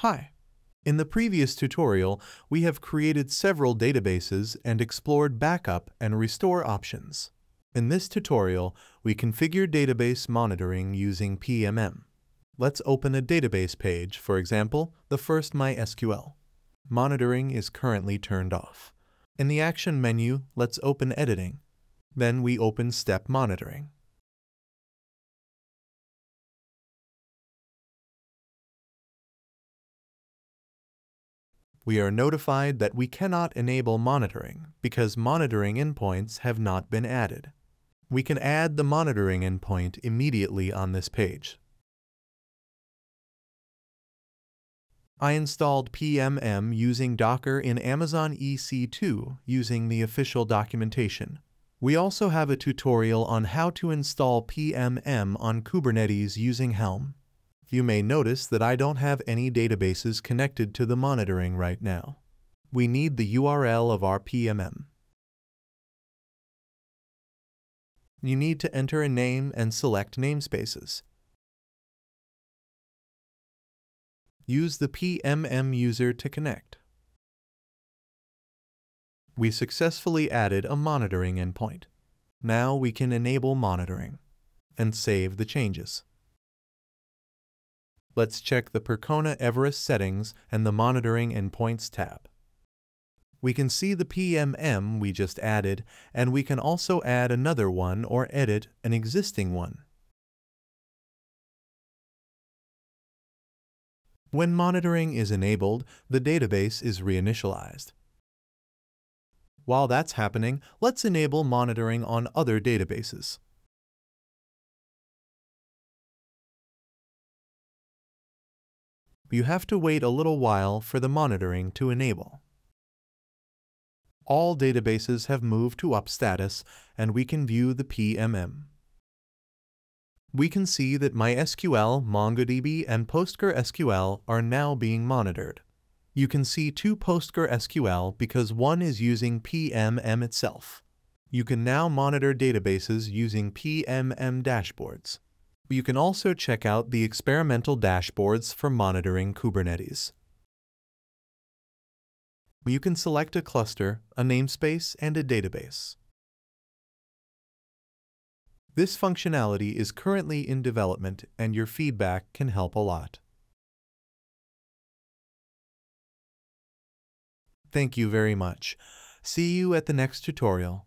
Hi. In the previous tutorial, we have created several databases and explored backup and restore options. In this tutorial, we configure database monitoring using PMM. Let's open a database page, for example, the first MySQL. Monitoring is currently turned off. In the Action menu, let's open Editing. Then we open Step Monitoring. We are notified that we cannot enable monitoring because monitoring endpoints have not been added. We can add the monitoring endpoint immediately on this page. I installed PMM using Docker in Amazon EC2 using the official documentation. We also have a tutorial on how to install PMM on Kubernetes using Helm you may notice that I don't have any databases connected to the monitoring right now. We need the URL of our PMM. You need to enter a name and select namespaces. Use the PMM user to connect. We successfully added a monitoring endpoint. Now we can enable monitoring and save the changes. Let's check the Percona Everest settings and the Monitoring Endpoints tab. We can see the PMM we just added, and we can also add another one or edit an existing one. When monitoring is enabled, the database is reinitialized. While that's happening, let's enable monitoring on other databases. You have to wait a little while for the monitoring to enable. All databases have moved to up status and we can view the PMM. We can see that MySQL, MongoDB, and PostgreSQL are now being monitored. You can see two PostgreSQL because one is using PMM itself. You can now monitor databases using PMM dashboards. You can also check out the experimental dashboards for monitoring Kubernetes. You can select a cluster, a namespace, and a database. This functionality is currently in development and your feedback can help a lot. Thank you very much. See you at the next tutorial.